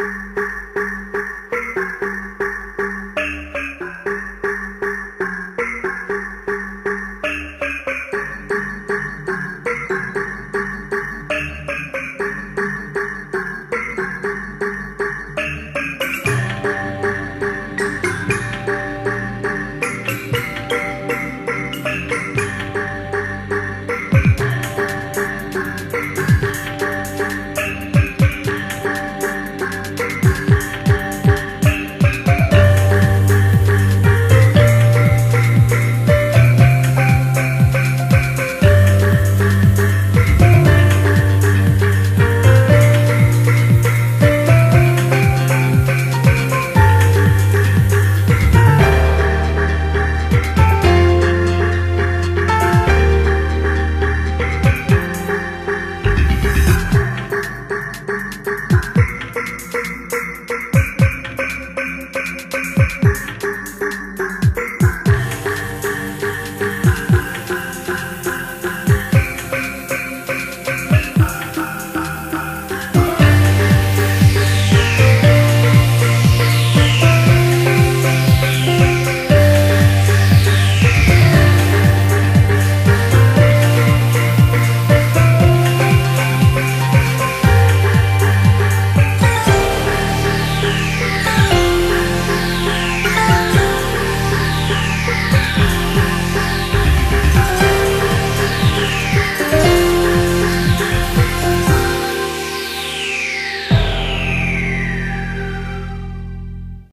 you